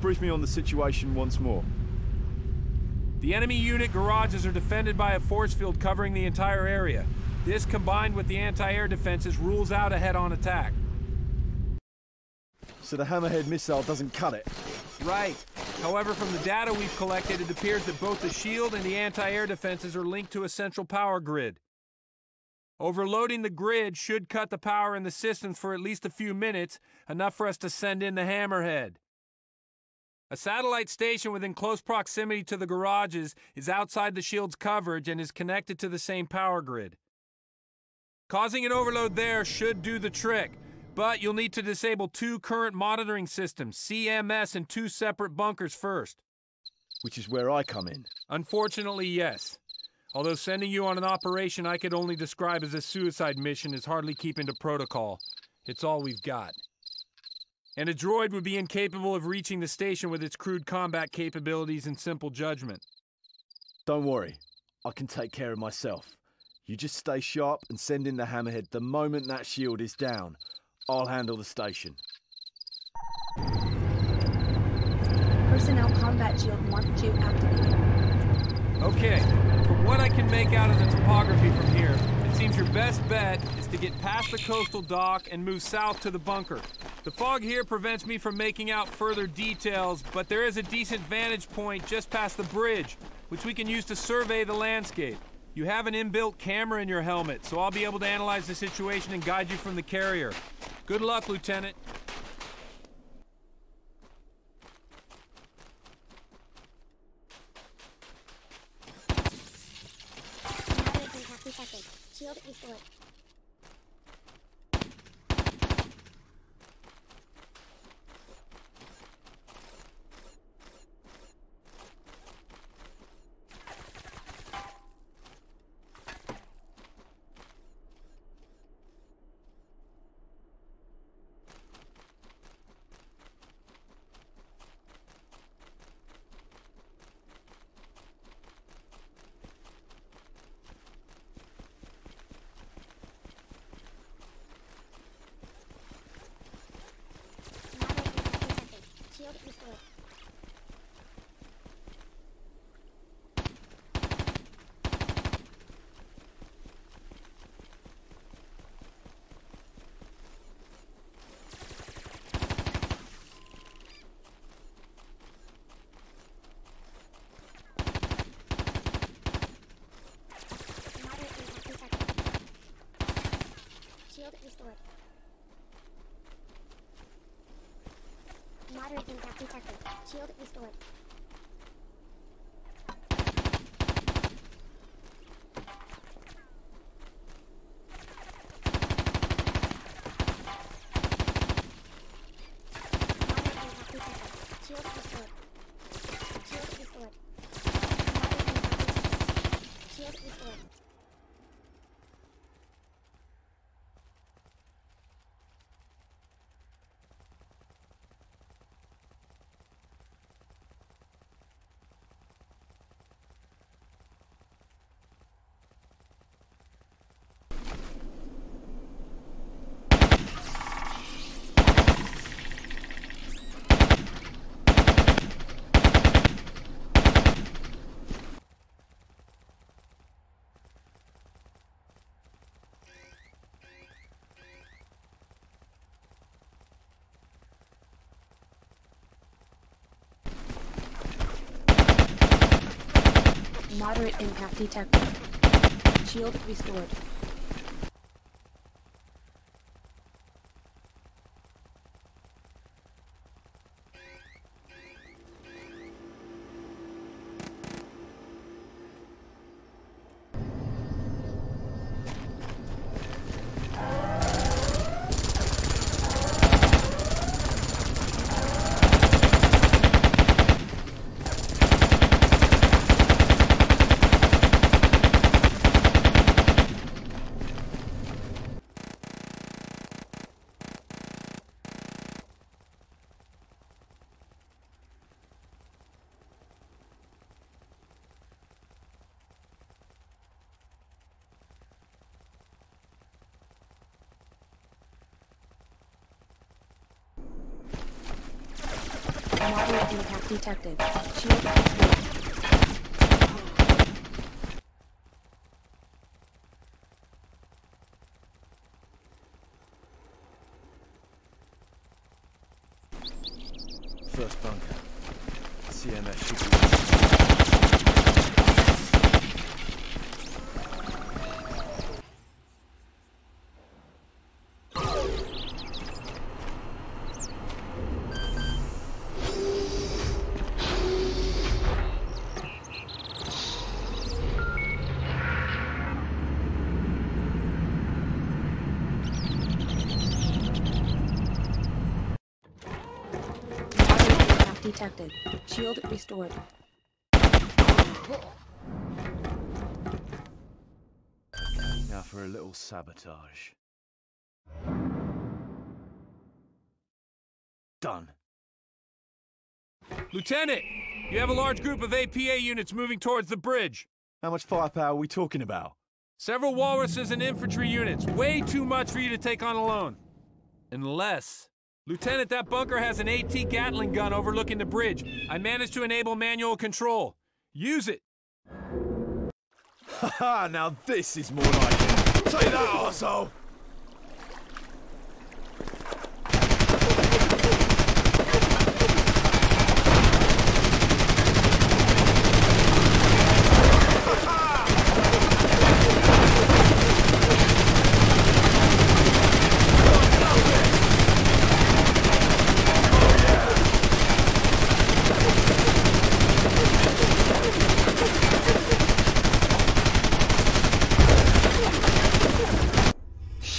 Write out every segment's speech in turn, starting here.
brief me on the situation once more. The enemy unit garages are defended by a force field covering the entire area. This, combined with the anti-air defenses, rules out a head-on attack. So the Hammerhead missile doesn't cut it? Right. However, from the data we've collected, it appears that both the shield and the anti-air defenses are linked to a central power grid. Overloading the grid should cut the power in the systems for at least a few minutes, enough for us to send in the Hammerhead. A satellite station within close proximity to the garages is outside the shield's coverage and is connected to the same power grid. Causing an overload there should do the trick, but you'll need to disable two current monitoring systems, CMS, and two separate bunkers first. Which is where I come in. Unfortunately, yes. Although sending you on an operation I could only describe as a suicide mission is hardly keeping to protocol. It's all we've got. And a droid would be incapable of reaching the station with its crude combat capabilities and simple judgment. Don't worry, I can take care of myself. You just stay sharp and send in the hammerhead the moment that shield is down. I'll handle the station. Personnel combat shield Mark II activated. Okay, from what I can make out of the topography from here, it seems your best bet is to get past the coastal dock and move south to the bunker. The fog here prevents me from making out further details, but there is a decent vantage point just past the bridge, which we can use to survey the landscape. You have an inbuilt camera in your helmet, so I'll be able to analyze the situation and guide you from the carrier. Good luck, Lieutenant. Shield restored. Shield restored. Moderate impact detected. Shield restored. Moderate impact detected. Shield restored. Moderate impact detected. Shield restored. Shield restored. Moderate impact detected. Shield restored. Moderate impact detected. Shield restored. Impact detected. Shield. First bunker. CMS should be. Moderate impact detected. Shield restored. Now for a little sabotage. Done. Lieutenant, you have a large group of APA units moving towards the bridge. How much firepower are we talking about? Several walruses and infantry units. Way too much for you to take on alone. Unless. Lieutenant, that bunker has an AT Gatling gun overlooking the bridge. I managed to enable manual control. Use it. Haha, now this is more like it. Take that, arsehole!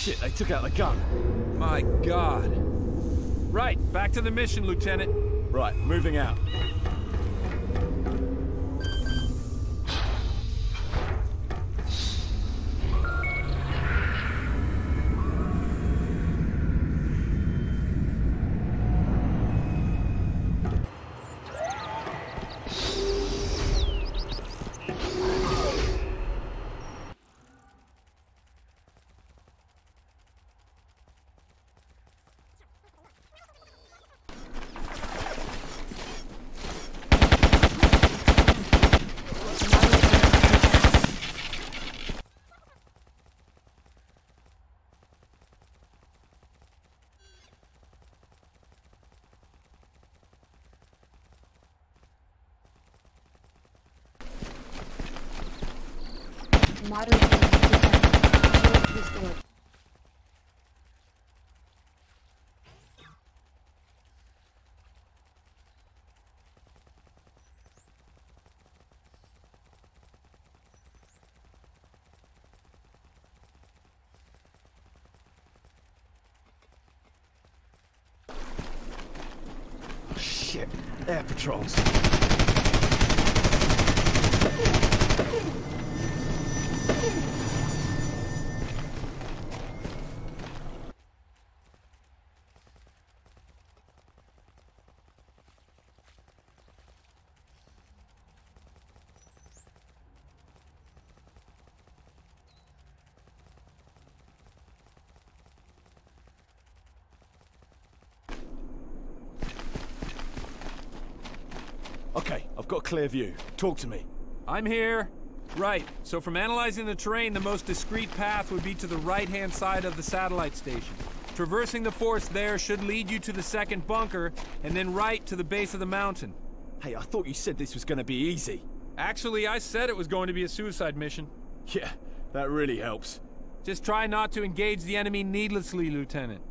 Shit, they took out the gun. My God. Right, back to the mission, Lieutenant. Right, moving out. Moderate impact detected. Shield restored. Shit, air patrols. Okay, I've got a clear view. Talk to me. I'm here. Right, so from analyzing the terrain, the most discreet path would be to the right-hand side of the satellite station. Traversing the forest there should lead you to the second bunker, and then right to the base of the mountain. Hey, I thought you said this was gonna be easy. Actually, I said it was going to be a suicide mission. Yeah, that really helps. Just try not to engage the enemy needlessly, Lieutenant.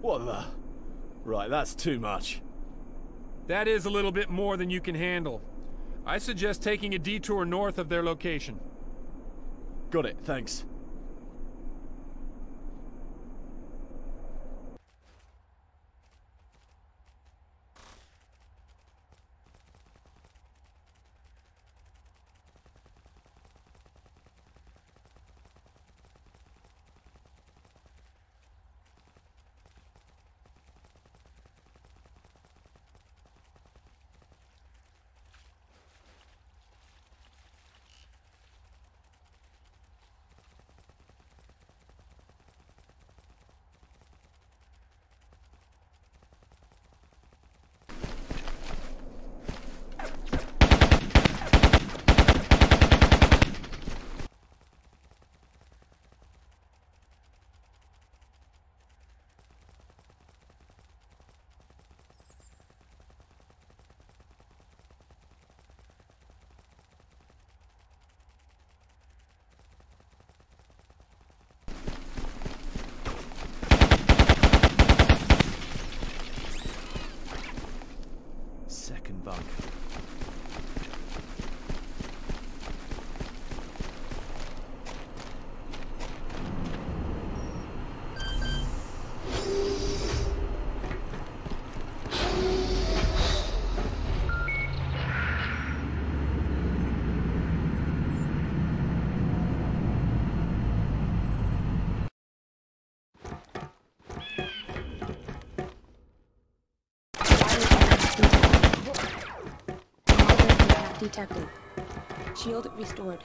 What the? That's too much. That is a little bit more than you can handle. I suggest taking a detour north of their location. Got it, thanks. Second bunker. Detected. Shield restored.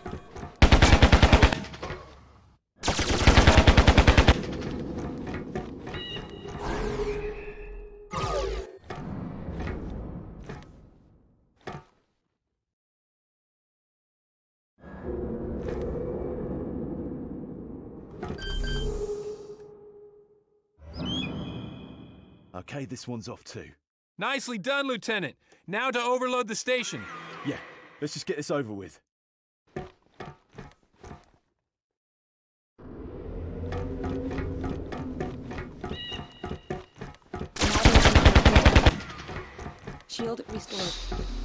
Okay, this one's off too. Nicely done, Lieutenant. Now to overload the station. Let's just get this over with. Shield restored.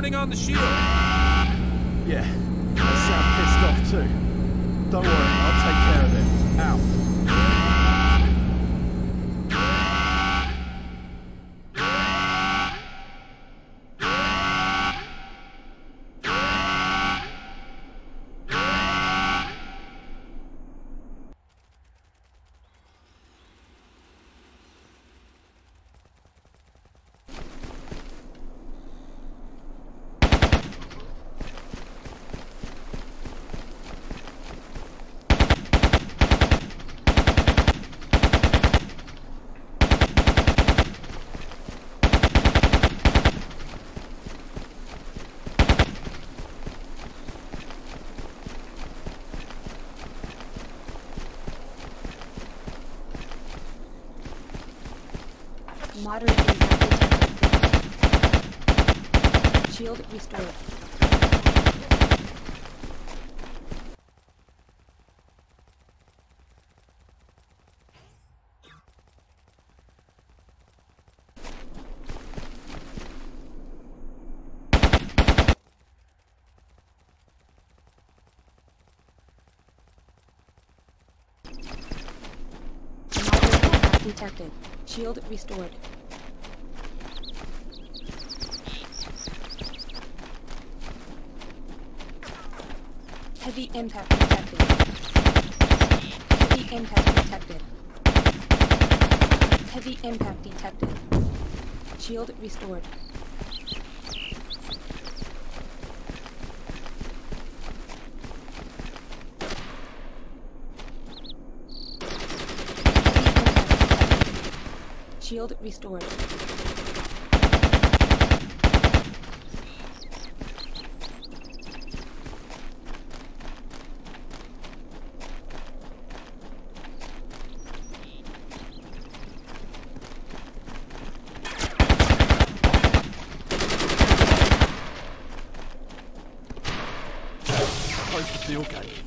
Turning on the shield. Yeah, I sound pissed off too. Don't worry, I'll take care of it. Out. Moderate impact detected. Shield restored. Moderate impact detected. Shield restored. Heavy impact detected. Heavy impact detected. Heavy impact detected. Shield restored. Shield restored. your game.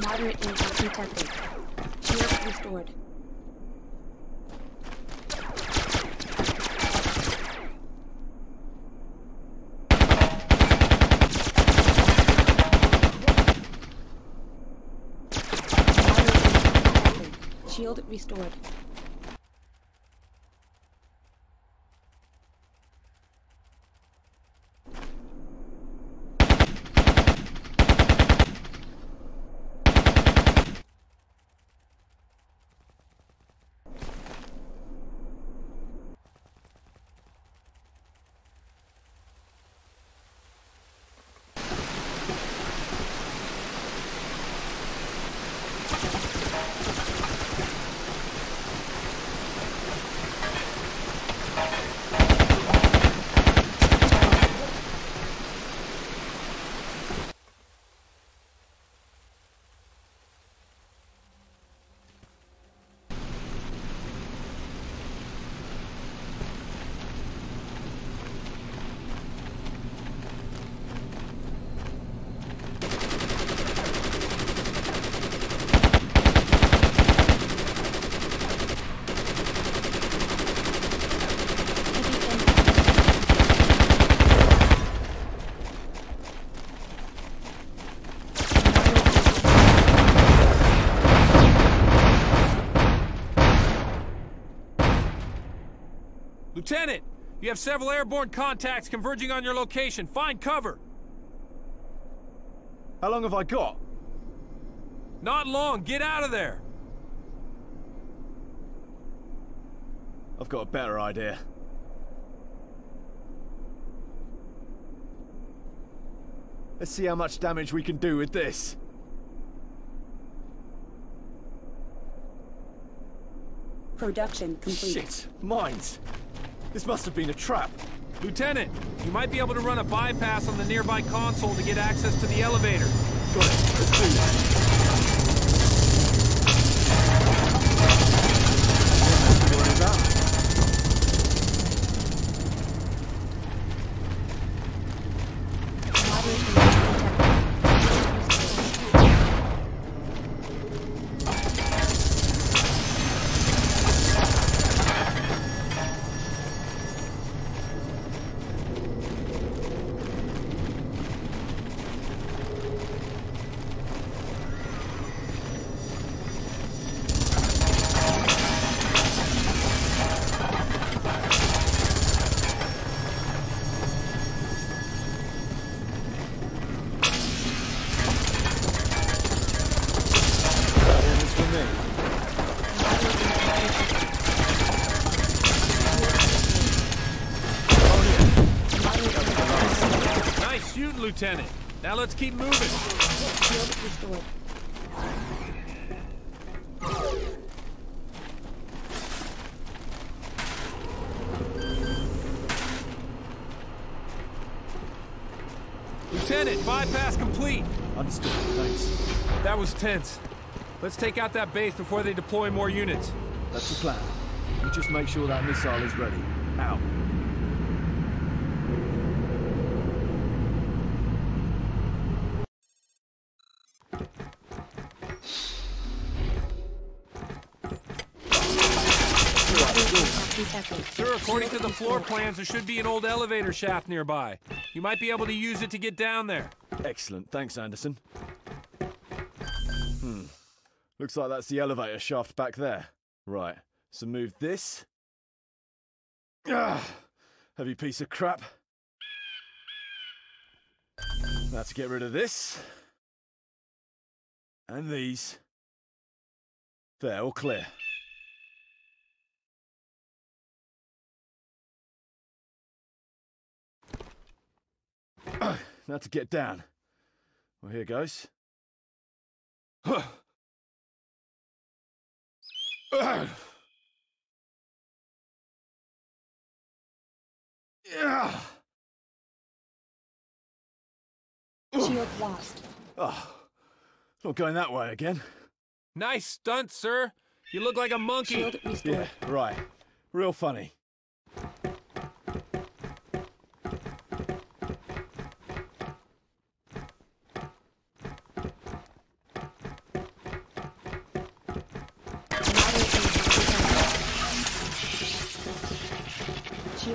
Moderate impact detected. Shield restored. Shield restored. Heavy impact. Lieutenant, you have several airborne contacts converging on your location. Find cover. How long have I got? Not long. Get out of there. I've got a better idea. Let's see how much damage we can do with this. Production complete. Shit! Mines! This must have been a trap. Lieutenant, you might be able to run a bypass on the nearby console to get access to the elevator. Got it. Let's do that. Lieutenant. Now let's keep moving. Lieutenant, bypass complete. Understood. Thanks. That was tense. Let's take out that base before they deploy more units. That's the plan. You just make sure that missile is ready. Out. detected. Sir, according to the floor plans, there should be an old elevator shaft nearby. You might be able to use it to get down there. Excellent. Thanks, Anderson. Hmm. Looks like that's the elevator shaft back there. Right. So move this. Ah, heavy piece of crap. Now to get rid of this. And these. There, all clear. now to get down. Well, here goes. Yeah. Shield lost. Oh, not going that way again. Nice stunt, sir. You look like a monkey. Shield restored. Yeah, right. Real funny.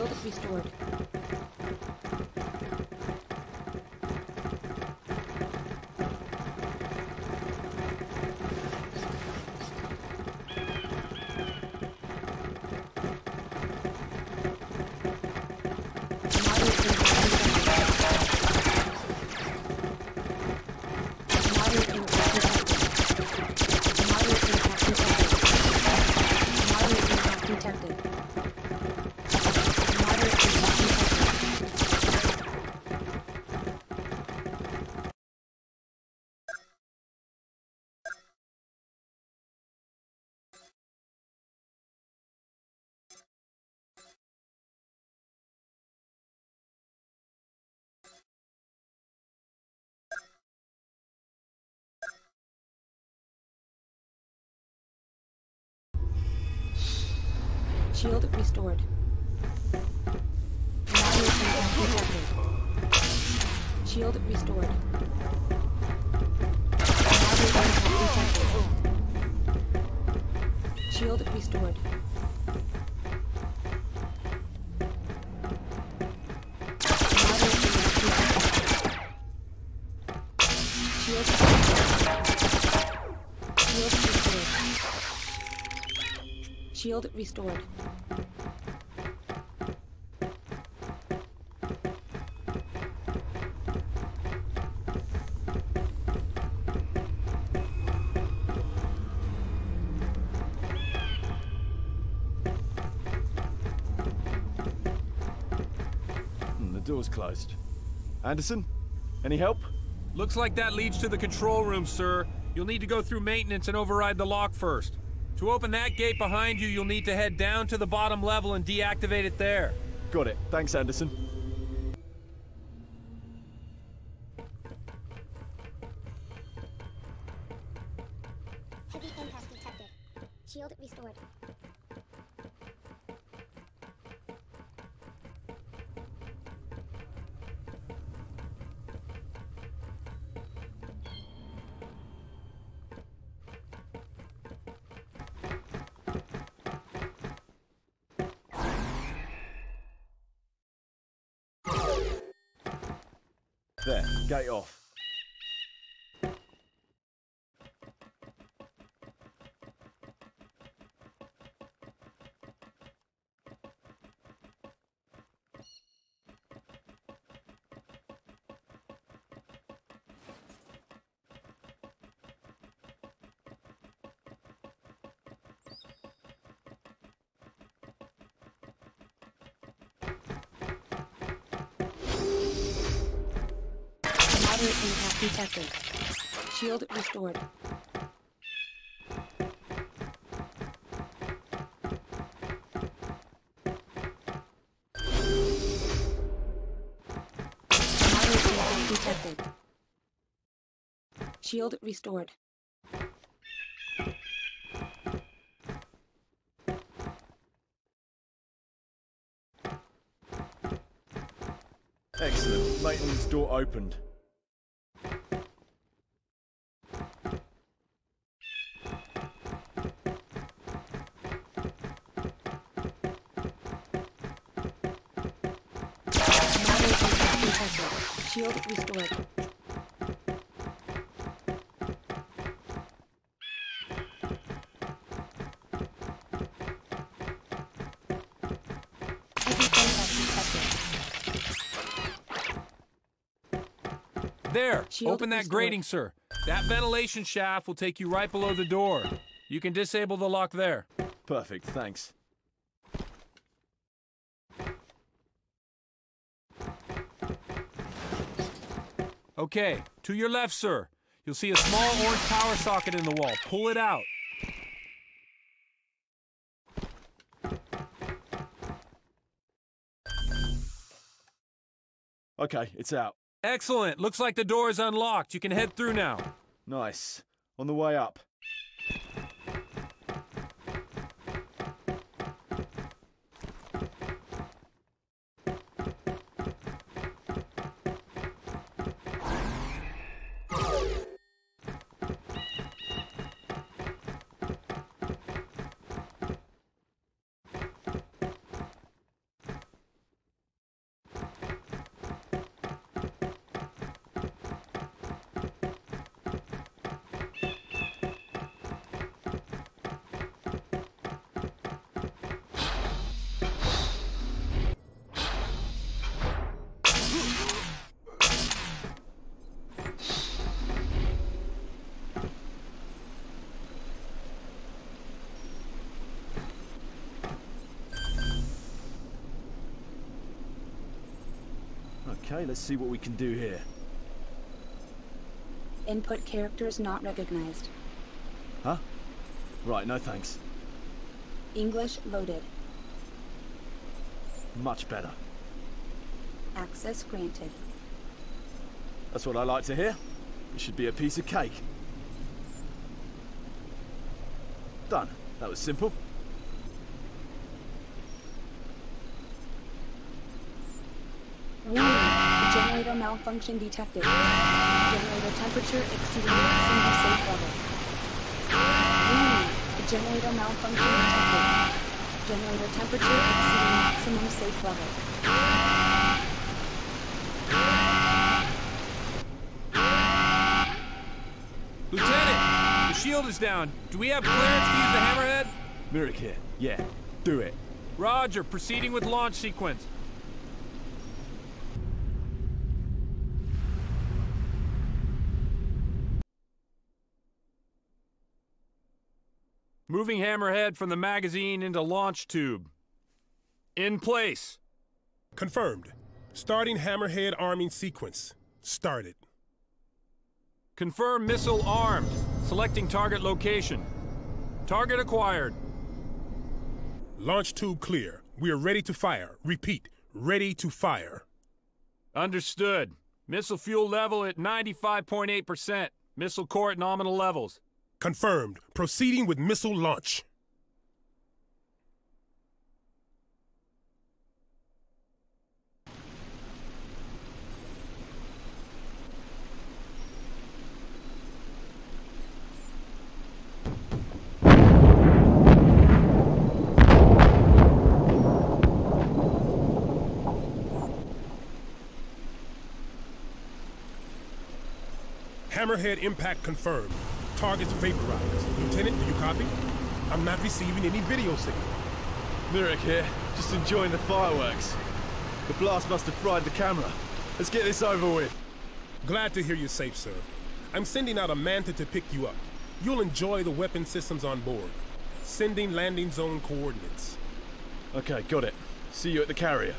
Shield restored. Shield restored. Shield restored. Shield restored. Shield restored. Door's closed. Anderson? Any help? Looks like that leads to the control room, sir. You'll need to go through maintenance and override the lock first. To open that gate behind you, you'll need to head down to the bottom level and deactivate it there. Got it. Thanks, Anderson. Heavy impact detected. Shield restored. There, gate off. Moderate impact detected. Shield restored. Detected. Shield restored. Excellent. Maintenance door opened. Detected. Shield restored. Heavy impact detected. There! Shield open that grating, sir. That ventilation shaft will take you right below the door. You can disable the lock there. Perfect, thanks. Okay, to your left, sir. You'll see a small orange power socket in the wall. Pull it out. Okay, it's out. Excellent. Looks like the door is unlocked. You can head through now. Nice. On the way up. Okay, let's see what we can do here. Input characters not recognized. Huh? Right, no thanks. English loaded. Much better. Access granted. That's what I like to hear. It should be a piece of cake. Done. That was simple. Warning. Generator malfunction detected. Generator temperature exceeding maximum safe level. Warning. Generator malfunction detected. Generator temperature exceeding maximum safe level. Lieutenant, the shield is down. Do we have clearance to use the hammerhead? Mirik here. Yeah, do it. Roger, proceeding with launch sequence. Moving hammerhead from the magazine into launch tube. In place. Confirmed. Starting Hammerhead arming sequence. Started. Confirm missile armed. Selecting target location. Target acquired. Launch tube clear. We are ready to fire. Repeat, ready to fire. Understood. Missile fuel level at 95.8%. Missile core at nominal levels. Confirmed. Proceeding with missile launch. Hammerhead impact confirmed. Targets vaporized. Lieutenant, do you copy? I'm not receiving any video signal. Mirik here. Just enjoying the fireworks. The blast must have fried the camera. Let's get this over with. Glad to hear you're safe, sir. I'm sending out a Manta to pick you up. You'll enjoy the weapon systems on board. Sending landing zone coordinates. Okay, got it. See you at the carrier.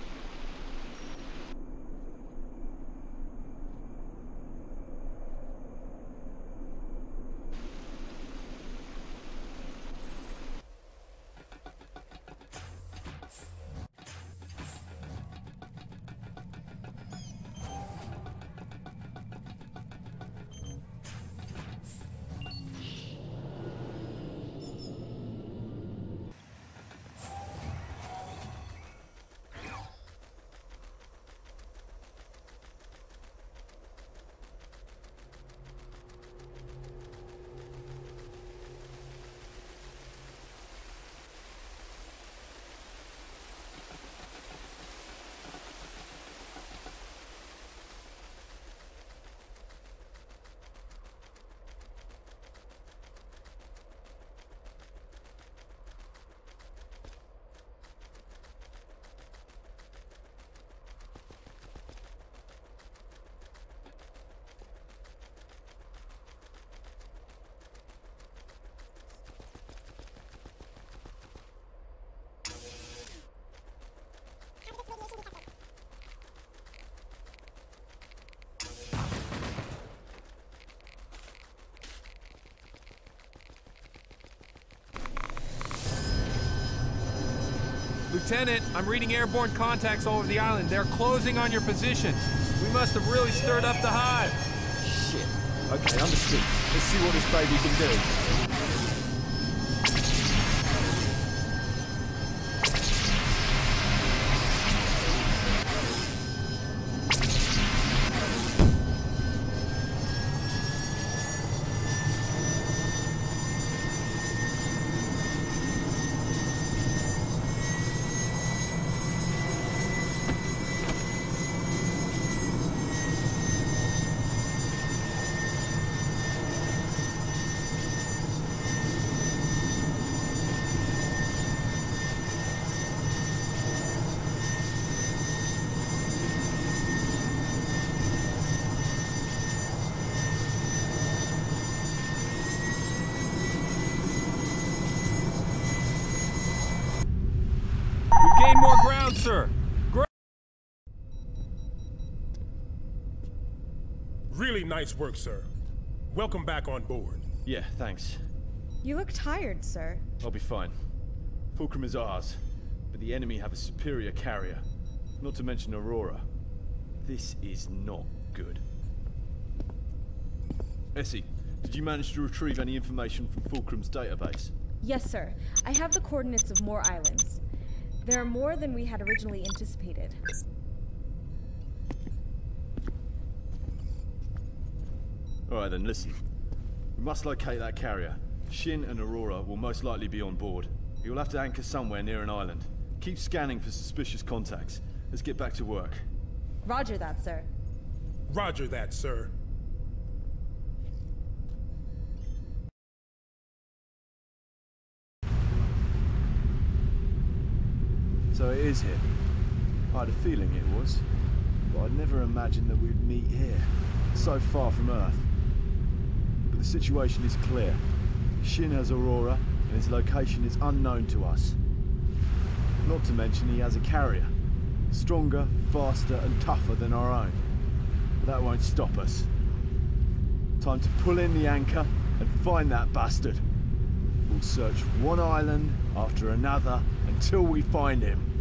Lieutenant, I'm reading airborne contacts all over the island. They're closing on your position. We must have really stirred up the hive. Shit. Okay, understood. Let's see what this baby can do. Really nice work, sir. Welcome back on board. Yeah, thanks. You look tired, sir. I'll be fine. Fulcrum is ours, but the enemy have a superior carrier. Not to mention Aurora. This is not good. Essie, did you manage to retrieve any information from Fulcrum's database? Yes, sir. I have the coordinates of more islands. There are more than we had originally anticipated. Alright then, listen. We must locate that carrier. Shin and Aurora will most likely be on board. You'll have to anchor somewhere near an island. Keep scanning for suspicious contacts. Let's get back to work. Roger that, sir. Roger that, sir. So it is here. I had a feeling it was, but I'd never imagined that we'd meet here, so far from Earth. But the situation is clear. Shin has Aurora, and his location is unknown to us. Not to mention he has a carrier. Stronger, faster, and tougher than our own. But that won't stop us. Time to pull in the anchor and find that bastard. We'll search one island after another until we find him.